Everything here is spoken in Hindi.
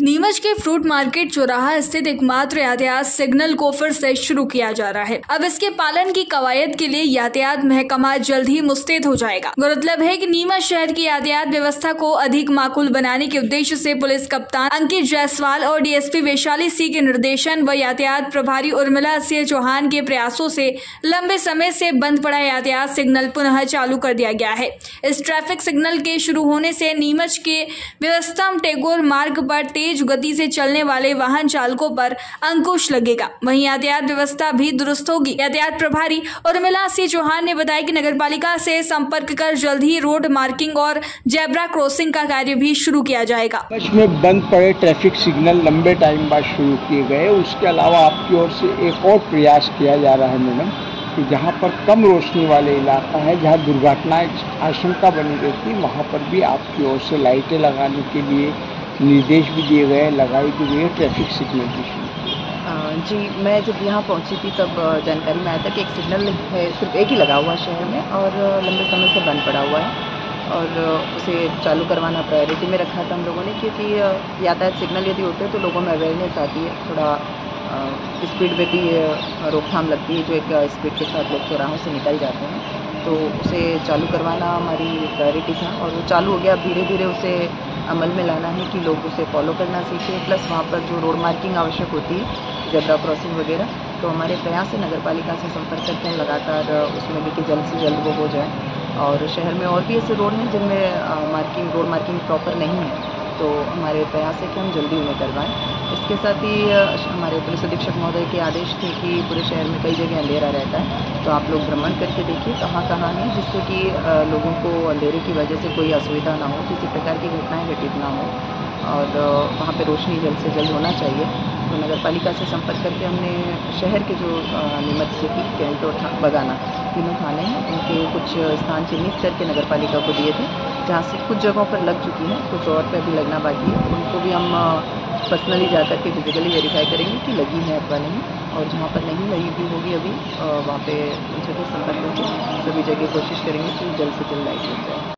नीमच के फ्रूट मार्केट चौराहा स्थित एकमात्र यातायात सिग्नल को फिर से शुरू किया जा रहा है। अब इसके पालन की कवायद के लिए यातायात महकमा जल्द ही मुस्तैद हो जाएगा। गौरतलब है कि नीमच शहर की यातायात व्यवस्था को अधिक माकूल बनाने के उद्देश्य से पुलिस कप्तान अंकित जायसवाल और डीएसपी वैशाली सिंह के निर्देशन व यातायात प्रभारी उर्मिला सिंह चौहान के प्रयासों से लंबे समय से बंद पड़ा यातायात सिग्नल पुनः चालू कर दिया गया है। इस ट्रैफ़िक सिग्नल के शुरू होने से नीमच के व्यवस्था टेगोर मार्ग पर तेज गति से चलने वाले वाहन चालकों पर अंकुश लगेगा। वहीं यातायात व्यवस्था भी दुरुस्त होगी। यातायात प्रभारी उर्मिला सिंह चौहान ने बताया कि नगरपालिका से संपर्क कर जल्द ही रोड मार्किंग और जेब्रा क्रॉसिंग का कार्य भी शुरू किया जाएगा। में बंद पड़े ट्रैफ़िक सिग्नल लंबे टाइम बाद शुरू किए गए। उसके अलावा आपकी ओर से एक और प्रयास किया जा रहा है मैडम, कि जहाँ पर कम रोशनी वाले इलाका है, जहाँ दुर्घटना आशंका बनी रहती वहाँ पर भी आपकी ओर से लाइटें लगाने के लिए निर्देश भी दिए गए लगाई भी गई है ट्रैफ़िक सिग्नल भी जी, मैं जब यहाँ पहुँची थी, तब जानकारी में आया था कि एक सिग्नल है, सिर्फ़ एक ही लगा हुआ है शहर में और लंबे समय से बंद पड़ा हुआ है और उसे चालू करवाना प्रायोरिटी में रखा था हम लोगों ने क्योंकि यातायात सिग्नल यदि होते हैं तो लोगों में अवेयरनेस आती है, थोड़ा स्पीड में भी रोकथाम लगती है, जो एक स्पीड के साथ लोग चौराहों से निकल जाते हैं। तो उसे चालू करवाना हमारी प्रायोरिटी था और वो चालू हो गया धीरे धीरे उसे अमल में लाना है कि लोग उसे फॉलो करना सीखें। प्लस वहाँ पर जो रोड मार्किंग आवश्यक होती है जबरा क्रॉसिंग वगैरह तो हमारे प्रयास है नगर पालिका से संपर्क करते हैं। लगातार उसमें भी जल्द से जल्द वो हो जाए। और शहर में और भी ऐसे रोड हैं जिनमें मार्किंग रोड मार्किंग प्रॉपर नहीं है। तो हमारे प्रयास है कि हम जल्दी उन्हें करवाएँ। इसके साथ ही हमारे पुलिस अधीक्षक महोदय के आदेश थे कि पूरे शहर में कई जगह अंधेरा रहता है। तो आप लोग भ्रमण करके देखिए कहाँ कहाँ है, जिससे कि लोगों को अंधेरे की वजह से कोई असुविधा ना हो, किसी प्रकार की घटनाएँ घटित ना हो। और वहाँ पर रोशनी जल्द से जल्द होना चाहिए। तो नगर पालिका से संपर्क करके हमने शहर के जो नीमच सिटी कैंट और बगाना, तीनों थाने हैं। उनके कुछ स्थान चिन्हित करके नगर पालिका को दिए थे, जहाँ से कुछ जगहों पर लग चुकी हैं, कुछ और पर भी लगना बाकी है। उनको भी हम पर्सनली जा कर के फिजिकली वेरीफाई करेंगे कि लगी है अथवा नहीं, और जहाँ पर नहीं लगी भी होगी अभी वहाँ पे उनसे भी संपर्क करके सभी जगह कोशिश करेंगे कि जल्द से जल्द लाइट लग जाए।